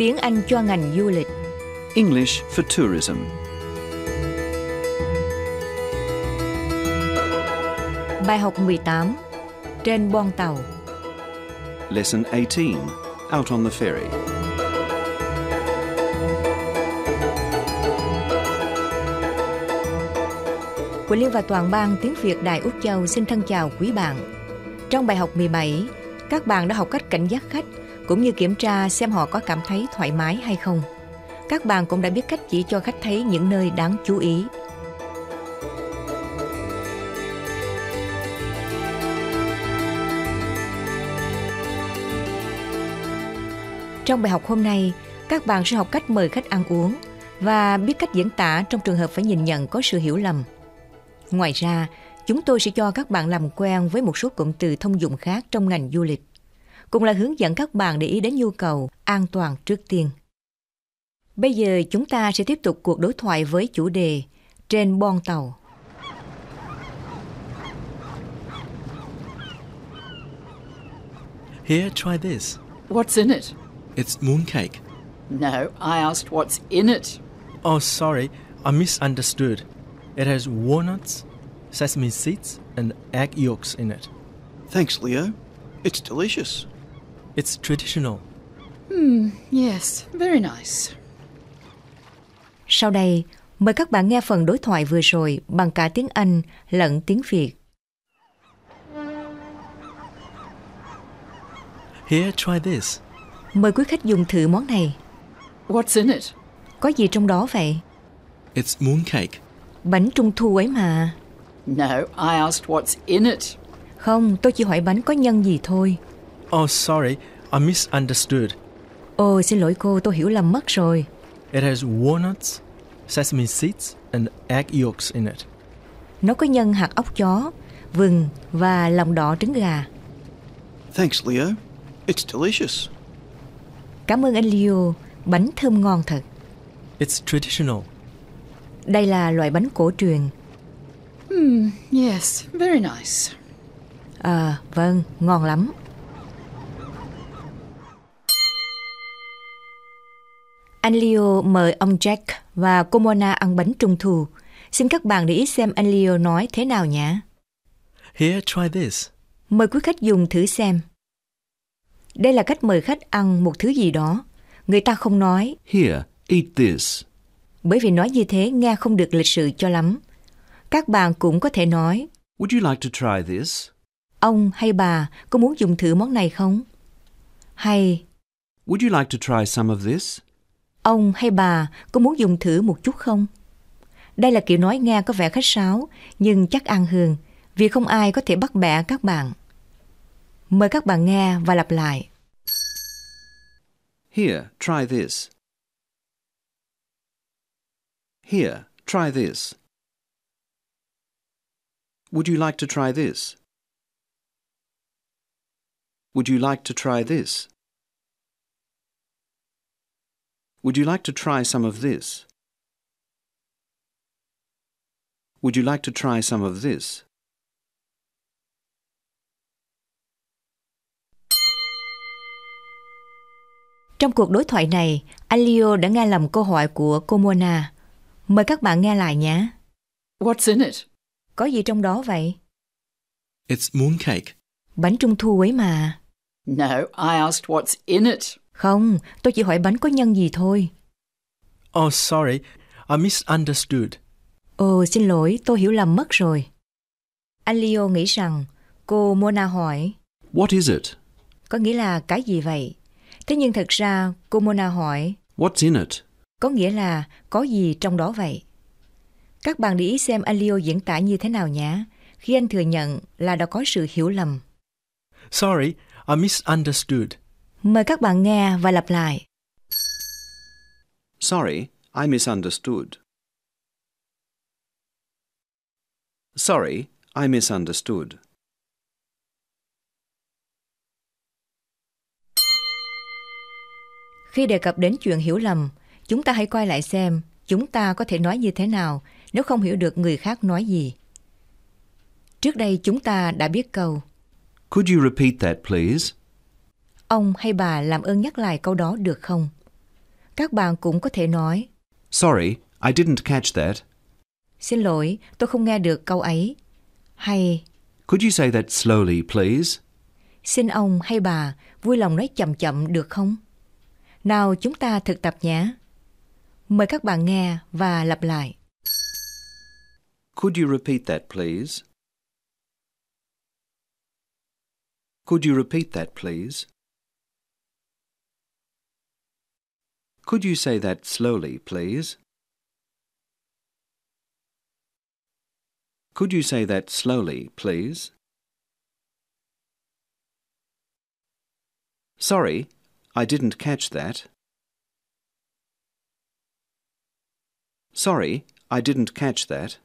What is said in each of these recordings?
Tiếng Anh cho ngành du lịch. English for tourism. Bài học 18. Trên boong tàu. Lesson 18 Out on the ferry. Quỳnh Liên và toàn ban tiếng Việt Đài Úc Châu xin thân chào quý bạn. Trong bài học 17, các bạn đã học cách cảnh giác khách cũng như kiểm tra xem họ có cảm thấy thoải mái hay không. Các bạn cũng đã biết cách chỉ cho khách thấy những nơi đáng chú ý. Trong bài học hôm nay, các bạn sẽ học cách mời khách ăn uống và biết cách diễn tả trong trường hợp phải nhìn nhận có sự hiểu lầm. Ngoài ra, chúng tôi sẽ cho các bạn làm quen với một số cụm từ thông dụng khác trong ngành du lịch, cũng là hướng dẫn các bạn để ý đến nhu cầu an toàn trước tiên. Bây giờ chúng ta sẽ tiếp tục cuộc đối thoại với chủ đề trên boong tàu. Here, try this. What's in it? It's mooncake. No, I asked what's in it. Oh, sorry, I misunderstood. It has walnuts, sesame seeds, and egg yolks in it. Thanks, Leo. It's delicious. It's traditional. Yes, very nice. Sau đây, mời các bạn nghe phần đối thoại vừa rồi bằng cả tiếng Anh lẫn tiếng Việt. Here, try this. Mời quý khách dùng thử món này. What's in it? Có gì trong đó vậy? It's mooncake. Bánh trung thu ấy mà. No, I asked what's in it. Không, tôi chỉ hỏi bánh có nhân gì thôi. Oh, sorry, I misunderstood. Ồ, xin lỗi cô, tôi hiểu lầm mất rồi. It has walnuts, sesame seeds, and egg yolks in it. Nó có nhân hạt óc chó, vừng và lòng đỏ trứng gà. Thanks, Leo. It's delicious. Cảm ơn anh Leo, bánh thơm ngon thật. It's traditional. Đây là loại bánh cổ truyền. Yes, very nice. À, vâng, ngon lắm. Anh Leo mời ông Jack và cô Mona ăn bánh trung thu. Xin các bạn để ý xem anh Leo nói thế nào nhé. Here, try this. Mời quý khách dùng thử xem. Đây là cách mời khách ăn một thứ gì đó. Người ta không nói, Here, eat this. bởi vì nói như thế nghe không được lịch sự cho lắm. Các bạn cũng có thể nói, Would you like to try this? ông hay bà có muốn dùng thử món này không? Hay Would you like to try some of this? Ông hay bà có muốn dùng thử một chút không? Đây là kiểu nói nghe có vẻ khách sáo, nhưng chắc ăn hường, vì không ai có thể bắt bẻ các bạn. Mời các bạn nghe và lặp lại. Here, try this. Here, try this. Would you like to try this? Would you like to try this? Would you like to try some of this? Would you like to try some of this? Trong cuộc đối thoại này, anh Leo đã nghe lầm câu hỏi của cô Mona. Mời các bạn nghe lại nhé. What's in it? Có gì trong đó vậy? It's mooncake. Bánh trung thu ấy mà. No, I asked what's in it. Không, tôi chỉ hỏi bánh có nhân gì thôi. Oh, sorry, I misunderstood. Ồ, xin lỗi, tôi hiểu lầm mất rồi. Anh Leo nghĩ rằng cô Mona hỏi, What is it? có nghĩa là cái gì vậy? Thế nhưng thật ra cô Mona hỏi, What's in it? có nghĩa là có gì trong đó vậy? Các bạn để ý xem anh Leo diễn tả như thế nào nhé, khi anh thừa nhận là đã có sự hiểu lầm. Sorry, I misunderstood. Mời các bạn nghe và lặp lại. Sorry, I misunderstood. Sorry, I misunderstood. Khi đề cập đến chuyện hiểu lầm, chúng ta hãy quay lại xem chúng ta có thể nói như thế nào nếu không hiểu được người khác nói gì. Trước đây chúng ta đã biết câu Could you repeat that, please? Ông hay bà làm ơn nhắc lại câu đó được không? Các bạn cũng có thể nói Sorry, I didn't catch that. Xin lỗi, tôi không nghe được câu ấy. Hay Could you say that slowly, please? xin ông hay bà vui lòng nói chậm chậm được không? Nào chúng ta thực tập nhé. Mời các bạn nghe và lặp lại. Could you repeat that, please? Could you repeat that, please? Could you say that slowly, please? Could you say that slowly, please? Sorry, I didn't catch that. Sorry, I didn't catch that.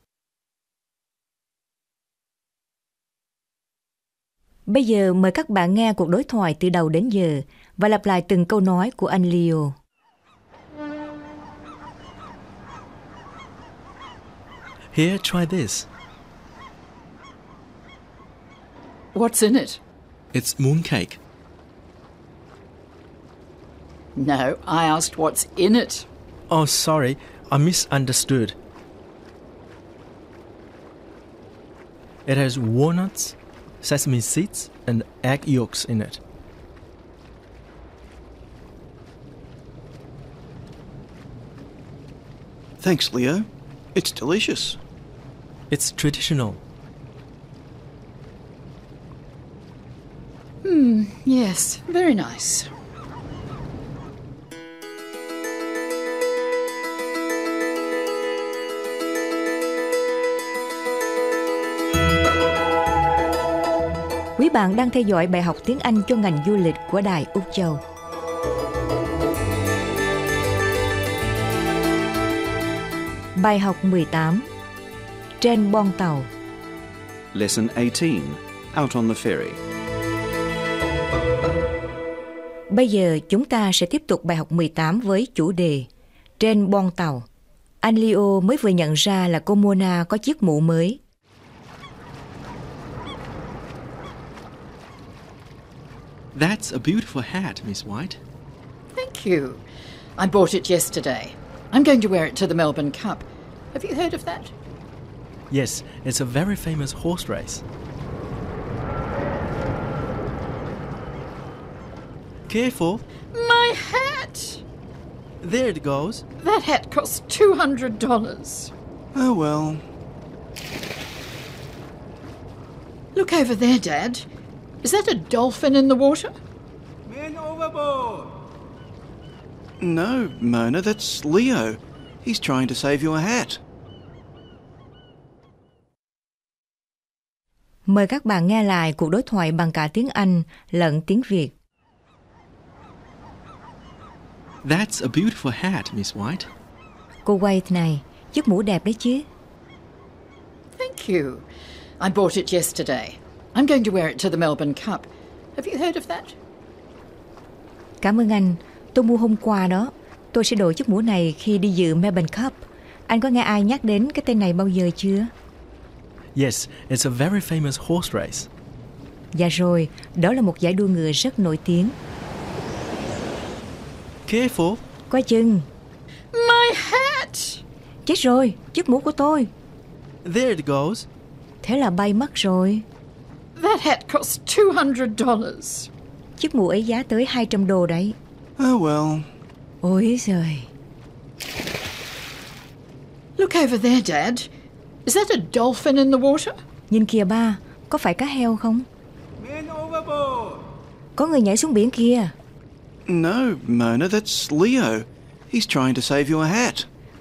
Bây giờ mời các bạn nghe cuộc đối thoại từ đầu đến giờ và lặp lại từng câu nói của anh Leo. Here, try this. What's in it? It's mooncake. No, I asked what's in it. Oh, sorry, I misunderstood. It has walnuts, sesame seeds, and egg yolks in it. Thanks, Leo. It's delicious. It's traditional. Yes, very nice. Quý bạn đang theo dõi bài học tiếng Anh cho ngành du lịch của Đài Úc Châu. Bài học 18 Trên bon tàu Lesson 18 Out on the Ferry. Bây giờ chúng ta sẽ tiếp tục bài học 18 với chủ đề Trên bon tàu. Anh Leo mới vừa nhận ra là cô Mona có chiếc mũ mới. That's a beautiful hat, Miss White. Thank you. I bought it yesterday. I'm going to wear it to the Melbourne Cup. Have you heard of that? Yes, it's a very famous horse race. Careful! My hat! There it goes. That hat cost $200. Oh well. Look over there, Dad. Is that a dolphin in the water? Men overboard! No, Mona, that's Leo. He's trying to save your hat. Mời các bạn nghe lại cuộc đối thoại bằng cả tiếng Anh lẫn tiếng Việt. That's a beautiful hat, Miss White. Cô White này, chiếc mũ đẹp đấy chứ. Thank you. I bought it yesterday. I'm going to wear it to the Melbourne Cup. Have you heard of that? Cảm ơn anh, tôi mua hôm qua đó. Tôi sẽ đội chiếc mũ này khi đi dự Melbourne Cup. Anh có nghe ai nhắc đến cái tên này bao giờ chưa? Yes, it's a very famous horse race. Dạ rồi, đó là một giải đua ngựa rất nổi tiếng. Careful! Coi chừng, My hat! chết rồi, chiếc mũ của tôi. There it goes. Thế là bay mất rồi. That hat cost $200. Chiếc mũ ấy giá tới 200 đô đấy. Oh well. Ôi giời, Look over there, Dad. Is that a dolphin in the water? nhìn kìa ba, có phải cá heo không? Có người nhảy xuống biển kia. No, Mona, that's Leo. He's trying to save your hat.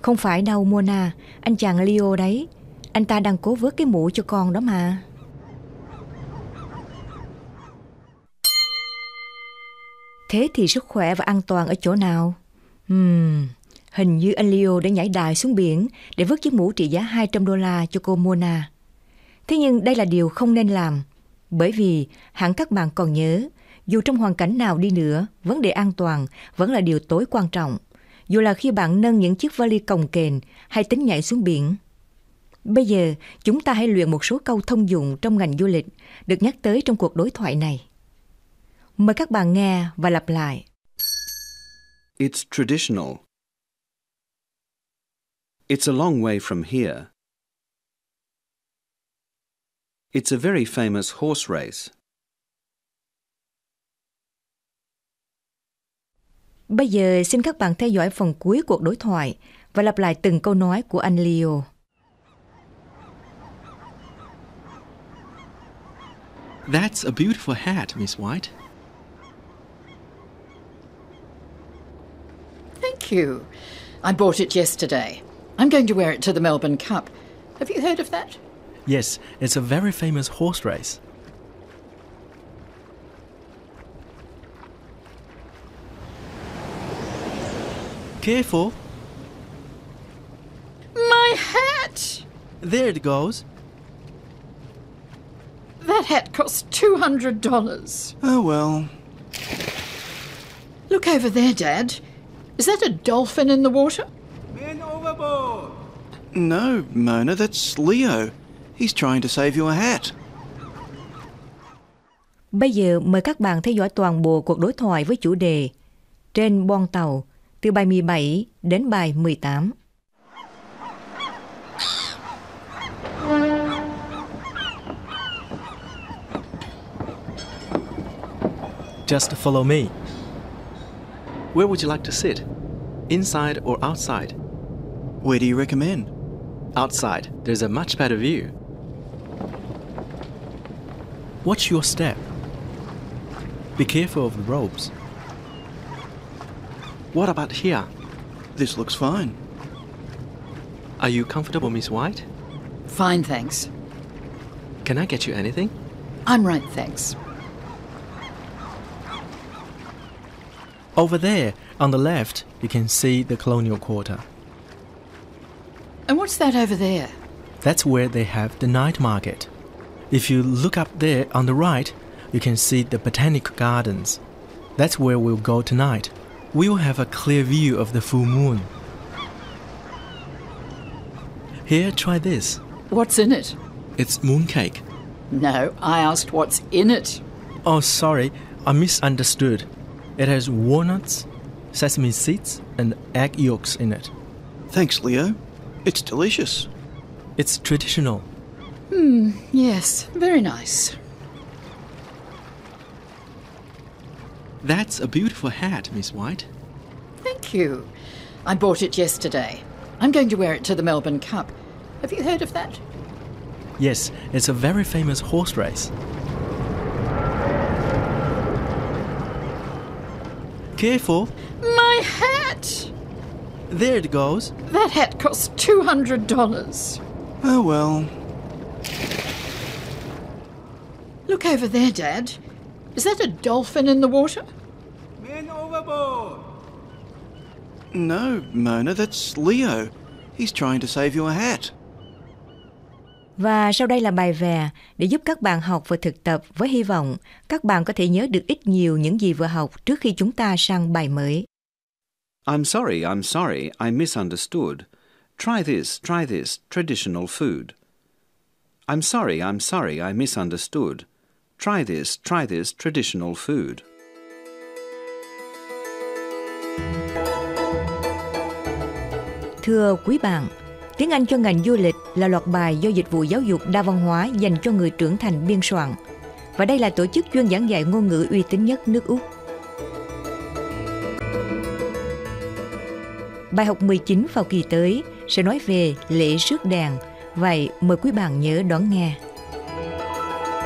Không phải đâu Mona, anh chàng Leo đấy. Anh ta đang cố vớt cái mũ cho con đó mà. Thế thì sức khỏe và an toàn ở chỗ nào? Hmm, hình như anh Leo đã nhảy đài xuống biển để vớt chiếc mũ trị giá 200 đô la cho cô Mona. Thế nhưng đây là điều không nên làm, bởi vì hẳn các bạn còn nhớ, dù trong hoàn cảnh nào đi nữa, vấn đề an toàn vẫn là điều tối quan trọng, dù là khi bạn nâng những chiếc vali cồng kềnh hay tính nhảy xuống biển. Bây giờ, chúng ta hãy luyện một số câu thông dụng trong ngành du lịch được nhắc tới trong cuộc đối thoại này. Mời các bạn nghe và lặp lại. It's traditional. It's a long way from here. It's a very famous horse race. Bây giờ xin các bạn theo dõi phần cuối cuộc đối thoại và lặp lại từng câu nói của anh Leo. That's a beautiful hat, Miss White. Thank you. I bought it yesterday. I'm going to wear it to the Melbourne Cup. Have you heard of that? Yes, it's a very famous horse race. Careful! My hat! There it goes. That hat cost $200. Oh well. Look over there, Dad. Is that a dolphin in the water? No, Mona, that's Leo. He's trying to save your hat. Bây giờ mời các bạn theo dõi toàn bộ cuộc đối thoại với chủ đề Trên bon tàu từ bài 17 đến bài 18. Just follow me. Where would you like to sit? Inside or outside? Where do you recommend? Outside. There's a much better view. Watch your step. Be careful of the ropes. What about here? This looks fine. Are you comfortable, Miss White? Fine, thanks. Can I get you anything? I'm right, thanks. Over there, on the left, you can see the colonial quarter. And what's that over there? That's where they have the night market. If you look up there on the right, you can see the botanic gardens. That's where we'll go tonight. We'll have a clear view of the full moon. Here, try this. What's in it? It's mooncake. No, I asked what's in it. Oh, sorry, I misunderstood. It has walnuts, sesame seeds, and egg yolks in it. Thanks, Leo. It's delicious. It's traditional. Hmm, yes, very nice. That's a beautiful hat, Miss White. Thank you. I bought it yesterday. I'm going to wear it to the Melbourne Cup. Have you heard of that? Yes, it's a very famous horse race. Careful! My hat! There it goes. That hat cost $200. Oh well. Look over there, Dad. Is that a dolphin in the water? No, Mona, that's Leo. He's trying to save your hat. Và sau đây là bài vè để giúp các bạn học và thực tập với hy vọng các bạn có thể nhớ được ít nhiều những gì vừa học trước khi chúng ta sang bài mới. I'm sorry, I'm sorry, I misunderstood. Try this, try this, traditional food. I'm sorry, I'm sorry, I misunderstood. Try this, try this, traditional food. Thưa quý bạn, tiếng Anh cho ngành du lịch là loạt bài do Dịch vụ Giáo dục Đa văn hóa dành cho người trưởng thành biên soạn. Và đây là tổ chức chuyên giảng dạy ngôn ngữ uy tín nhất nước Úc. Bài học 19 vào kỳ tới sẽ nói về lễ rước đèn. Vậy mời quý bạn nhớ đón nghe.